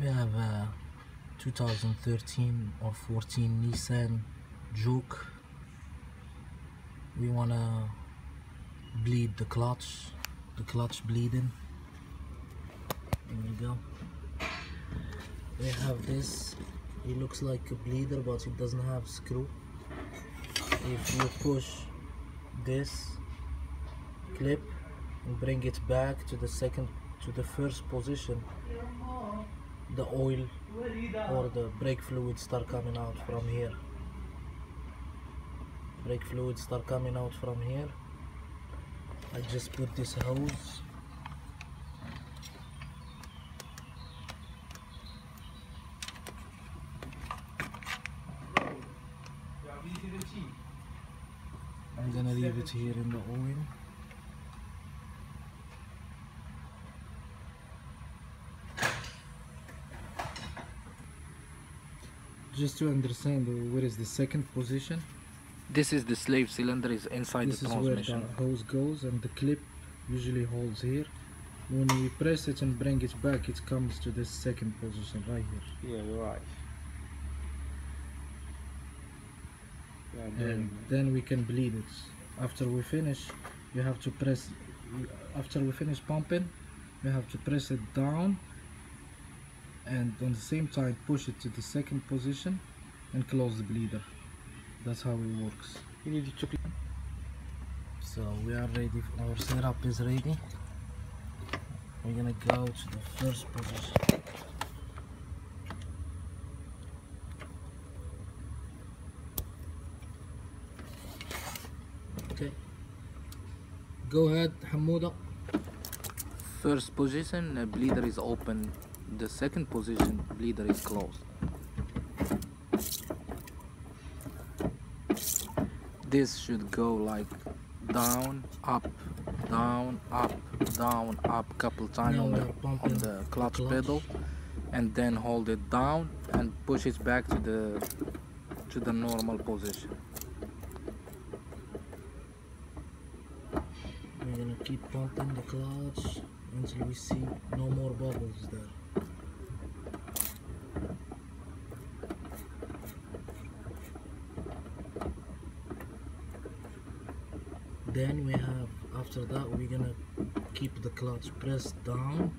We have a 2013 or 14 Nissan Juke. We wanna bleed the clutch, the clutch bleeding. There you go. We have this. It looks like a bleeder, but it doesn't have screw. If you push this clip and bring it back to the second, to the first position, the oil or the brake fluid start coming out from here. Brake fluid start coming out from here. I just put this hose. I'm gonna leave it here in the oil just to understand where is the second position This is the slave cylinder is inside the city. this the is where the hose goes and the clip usually holds here when we press it and bring it back it comes to the second position right here Yeah, you're right. Yeah, and then then we can bleed it after we finish you have to press after we finish pumping you have to press it down and on the same time push it to the second position and close the bleeder. That's how it works. You need to so we are ready. Our setup is ready. We're gonna go to the first position. Okay. Go ahead Hamuda. First position, the bleeder is open. The second position, bleeder is closed. This should go like down, up, down, up, down, up, couple times on the on the clutch, pedal, and then hold it down and push it back to the to the normal position. we're gonna keep pumping the clutch until we see no more bubbles there then we have after that we're gonna keep the clutch pressed down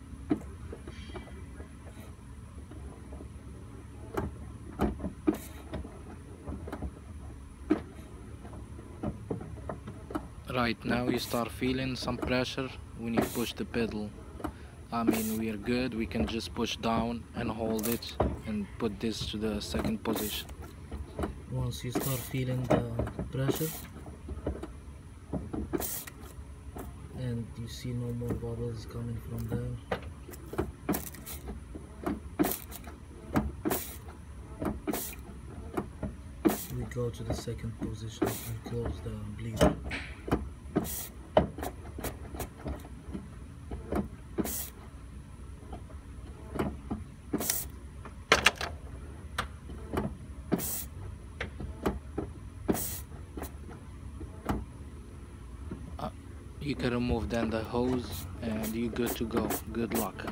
Right now you start feeling some pressure when you push the pedal. I mean we are good, we can just push down and hold it and put this to the second position. once you start feeling the pressure and you see no more bubbles coming from there? We go to the second position and close the bleeder You can remove then the hose and you're good to go. Good luck.